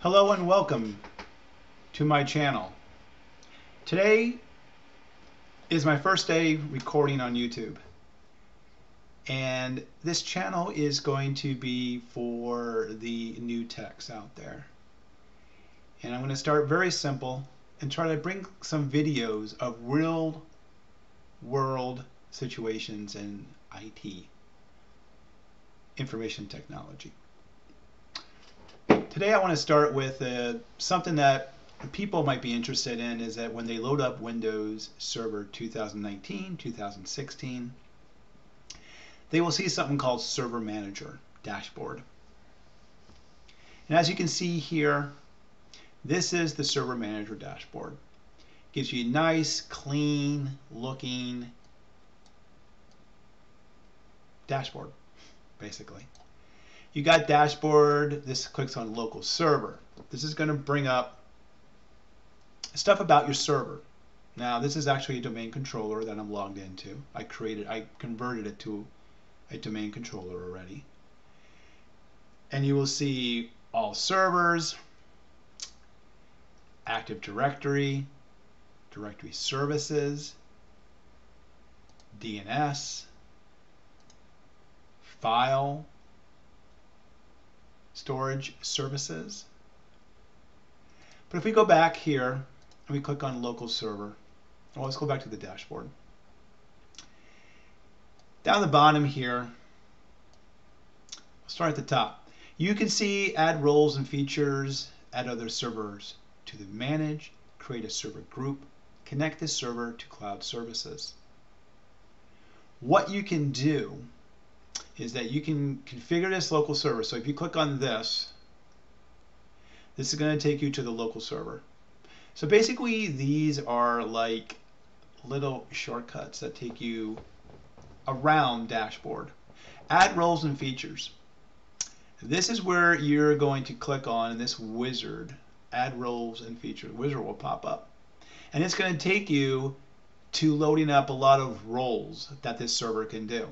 Hello and welcome to my channel. Today is my first day recording on YouTube. And this channel is going to be for the new techs out there. And I'm going to start very simple and try to bring some videos of real world situations in IT, information technology. Today I want to start with uh, something that people might be interested in is that when they load up Windows Server 2019, 2016, they will see something called Server Manager dashboard. And as you can see here, this is the Server Manager dashboard. Gives you a nice, clean looking dashboard, basically. You got dashboard, this clicks on local server. This is going to bring up stuff about your server. Now this is actually a domain controller that I'm logged into. I created, I converted it to a domain controller already. And you will see all servers, Active Directory, directory services, DNS, file, storage services. But if we go back here and we click on local server, well, let's go back to the dashboard. Down the bottom here, we'll start at the top. You can see add roles and features, add other servers to the manage, create a server group, connect this server to cloud services. What you can do is that you can configure this local server. So if you click on this, this is going to take you to the local server. So basically these are like little shortcuts that take you around dashboard. Add roles and features. This is where you're going to click on this wizard, add roles and features. Wizard will pop up. And it's going to take you to loading up a lot of roles that this server can do.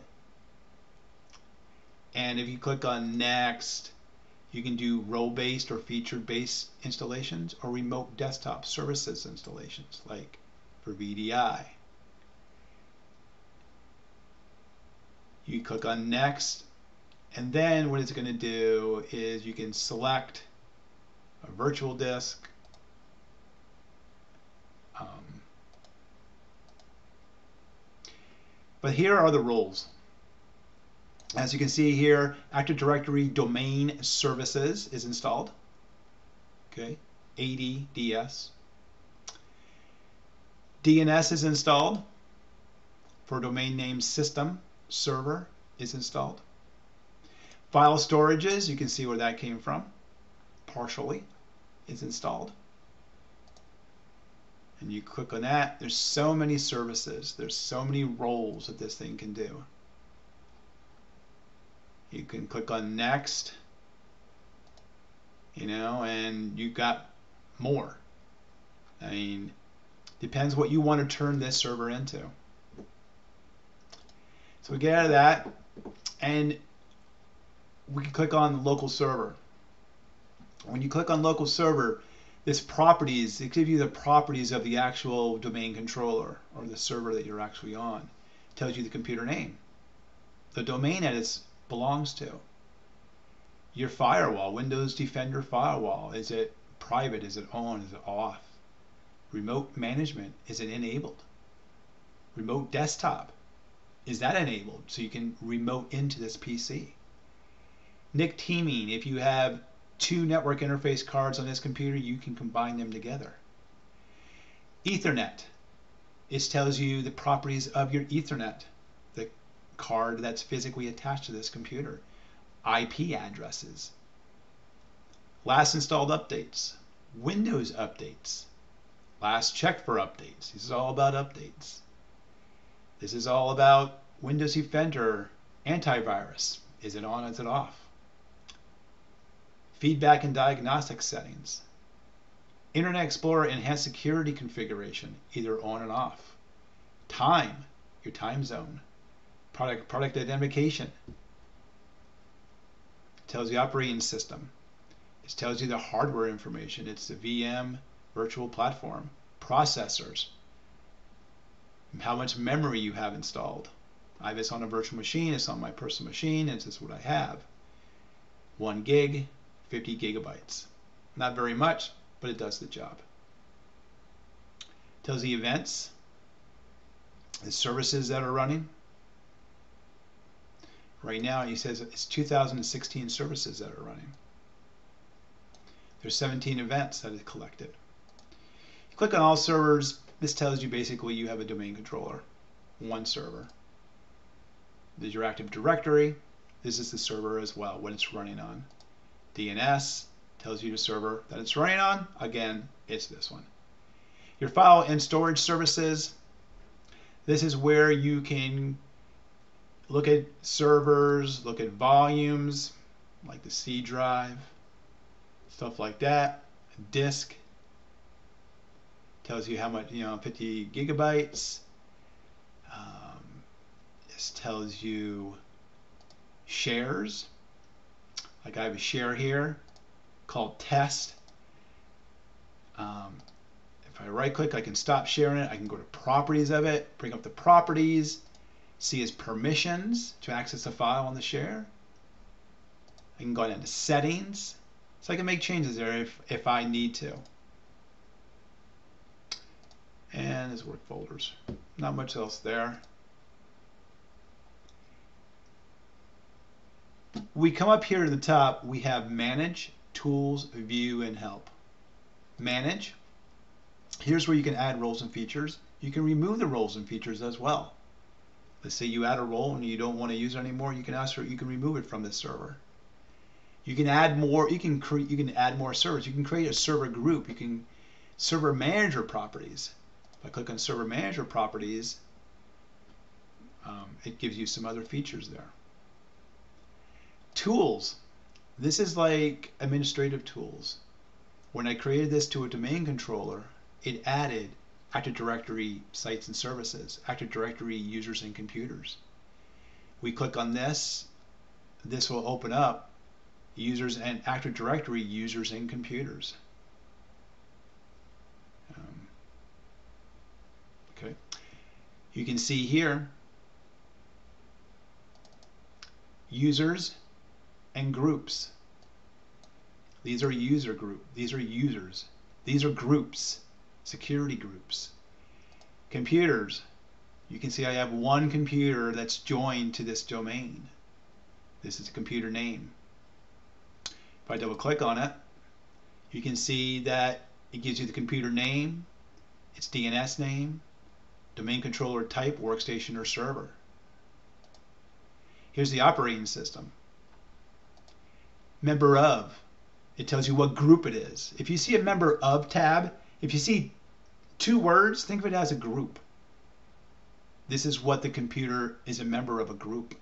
And if you click on next, you can do role-based or feature-based installations or remote desktop services installations like for VDI. You click on next and then what it's going to do is you can select a virtual disk um, but here are the roles as you can see here, Active Directory Domain Services is installed. Okay, ADDS. DNS is installed for domain name system server is installed. File storages, you can see where that came from, partially is installed. And you click on that, there's so many services, there's so many roles that this thing can do. You can click on next, you know, and you got more. I mean, depends what you want to turn this server into. So we get out of that, and we can click on local server. When you click on local server, this properties, it gives you the properties of the actual domain controller or the server that you're actually on. It tells you the computer name. The domain that it's belongs to. Your firewall, Windows Defender firewall, is it private? Is it on? Is it off? Remote management, is it enabled? Remote desktop, is that enabled so you can remote into this PC? NIC teaming, if you have two network interface cards on this computer, you can combine them together. Ethernet, it tells you the properties of your Ethernet card that's physically attached to this computer, IP addresses, last installed updates, Windows updates, last checked for updates. This is all about updates. This is all about Windows Defender antivirus. Is it on? Is it off? Feedback and diagnostic settings. Internet Explorer enhanced security configuration, either on and off. Time, your time zone product, product identification. Tells the operating system. It tells you the hardware information. It's the VM virtual platform, processors, how much memory you have installed. I have this on a virtual machine, it's on my personal machine, and this is what I have. 1 gig, 50 gigabytes. Not very much, but it does the job. Tells the events, the services that are running. Right now, he says it's 2016 services that are running. There's 17 events that it collected. You click on all servers. This tells you basically you have a domain controller, one server. There's your Active Directory. This is the server as well, what it's running on. DNS tells you the server that it's running on. Again, it's this one. Your file and storage services. This is where you can look at servers, look at volumes, like the C drive, stuff like that. Disk tells you how much, you know, 50 gigabytes. Um, this tells you shares. Like I have a share here called test. Um, if I right click, I can stop sharing it. I can go to properties of it, bring up the properties, see its permissions to access the file on the share. I can go into settings. So I can make changes there if, if I need to. And there's work folders. Not much else there. We come up here to the top, we have Manage, Tools, View, and Help. Manage, here's where you can add roles and features. You can remove the roles and features as well. Let's say you add a role and you don't want to use it anymore, you can ask for you can remove it from this server. You can add more, you can create you can add more servers. You can create a server group. You can server manager properties. If I click on server manager properties, um, it gives you some other features there. Tools. This is like administrative tools. When I created this to a domain controller, it added Active Directory sites and services, Active Directory users and computers. We click on this, this will open up users and Active Directory users and computers. Um, okay. You can see here users and groups. These are user group. These are users. These are groups, security groups. Computers. You can see I have one computer that's joined to this domain. This is a computer name. If I double click on it, you can see that it gives you the computer name, its DNS name, domain controller type, workstation or server. Here's the operating system member of. It tells you what group it is. If you see a member of tab, if you see two words, think of it as a group. This is what the computer is a member of a group.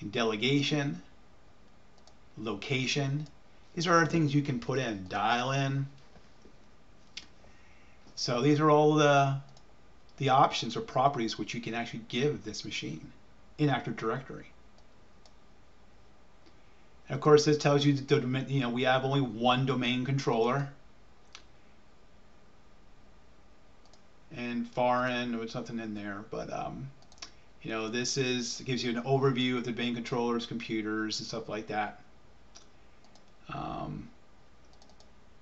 In delegation, location, these are things you can put in, dial in. So these are all the, the options or properties which you can actually give this machine in Active Directory. And of course, this tells you that you know we have only one domain controller. And foreign, there's nothing in there, but um, you know this is gives you an overview of the domain controllers, computers, and stuff like that. Um,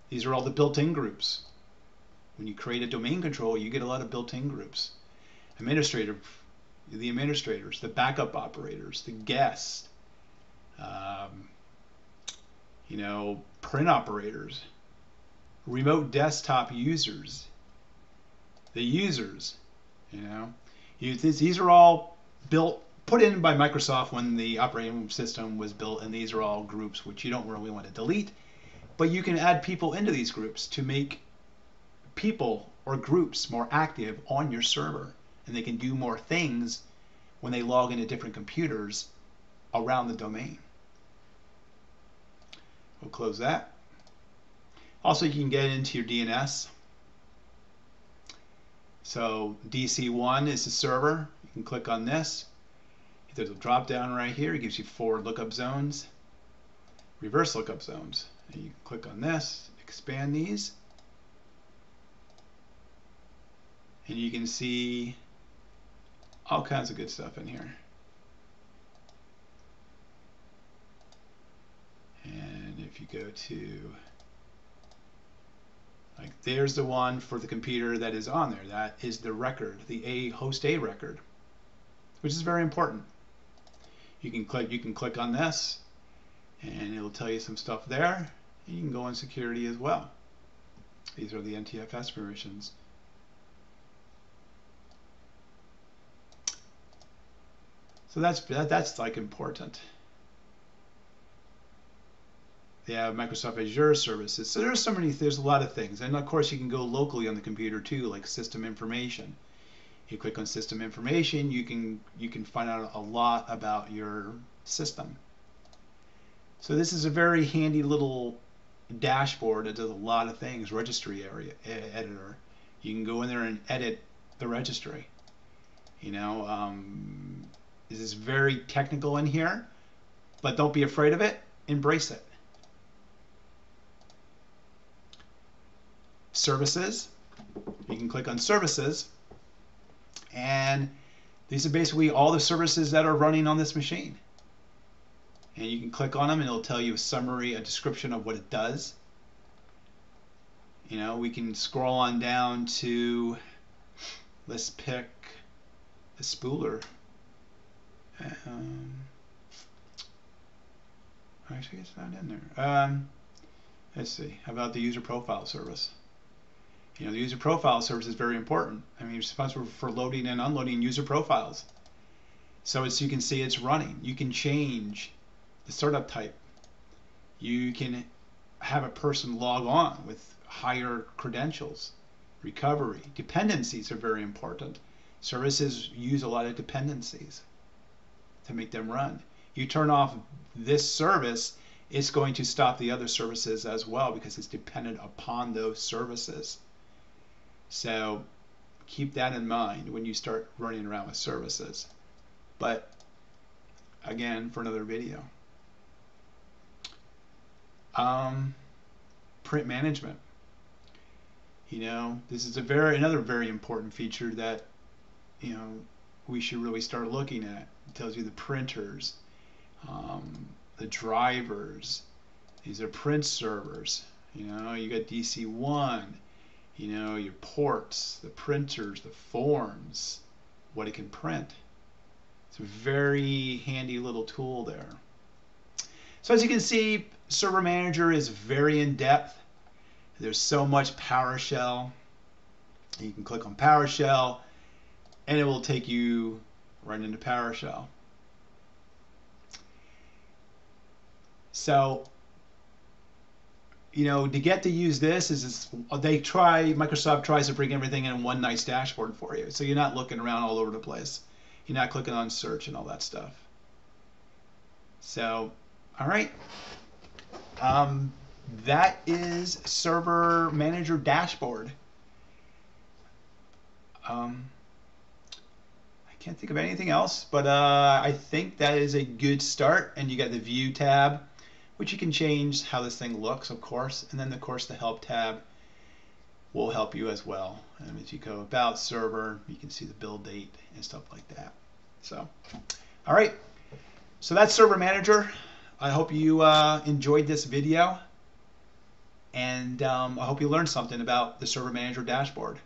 these are all the built-in groups. When you create a domain control, you get a lot of built-in groups. Administrator, the administrators, the backup operators, the guests, um, you know, print operators, remote desktop users, the users, you know, you, these are all built, put in by Microsoft when the operating system was built, and these are all groups which you don't really want to delete, but you can add people into these groups to make people or groups more active on your server, and they can do more things when they log into different computers around the domain. We'll close that. Also, you can get into your DNS. So DC1 is the server. You can click on this. There's a drop down right here. It gives you forward lookup zones, reverse lookup zones. And you can click on this, expand these, and you can see all kinds of good stuff in here. And if you go to, like, there's the one for the computer that is on there. That is the record, the A host A record, which is very important. You can click, you can click on this, and it'll tell you some stuff there. You can go in security as well. These are the NTFS permissions. So that's that, that's like important. They have Microsoft Azure services. So there's so many, there's a lot of things. And of course you can go locally on the computer too, like system information. You click on system information, you can you can find out a lot about your system. So this is a very handy little dashboard that does a lot of things. Registry area editor. You can go in there and edit the registry. You know, um, this is very technical in here, but don't be afraid of it. Embrace it. Services. You can click on Services, and these are basically all the services that are running on this machine. And you can click on them, and it'll tell you a summary, a description of what it does. You know, we can scroll on down to, let's pick the spooler. Um, actually, it's not in there. Um, let's see. How about the user profile service? You know, the user profile service is very important. I mean, responsible for loading and unloading user profiles. So as you can see, it's running. You can change the startup type. You can have a person log on with higher credentials. Recovery. Dependencies are very important. Services use a lot of dependencies to make them run. You turn off this service, it's going to stop the other services as well because it's dependent upon those services. So keep that in mind when you start running around with services. But again, for another video. Um, print management. You know, this is a very another very important feature that you know we should really start looking at. It tells you the printers, um, the drivers. These are print servers. You know, you got DC1, you know, your ports, the printers, the forms, what it can print. It's a very handy little tool there. So as you can see, Server Manager is very in-depth. There's so much PowerShell. You can click on PowerShell and it will take you right into PowerShell. So, you know, to get to use this is they try Microsoft tries to bring everything in one nice dashboard for you, so you're not looking around all over the place. You're not clicking on search and all that stuff. So, all right, um, that is Server Manager Dashboard. Um, I can't think of anything else, but uh, I think that is a good start. And you got the View tab, which you can change how this thing looks, of course. And then, of course, the Help tab will help you as well. And as you go About Server, you can see the build date and stuff like that. So, all right. So that's Server Manager. I hope you uh, enjoyed this video. And um, I hope you learned something about the Server Manager dashboard.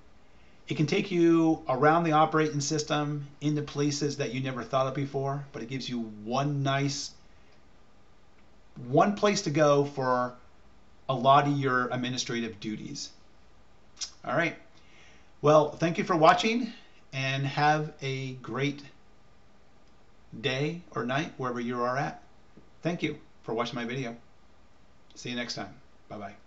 It can take you around the operating system into places that you never thought of before, but it gives you one nice, one place to go for a lot of your administrative duties. All right. Well, thank you for watching and have a great day or night wherever you are at. Thank you for watching my video. See you next time. Bye-bye.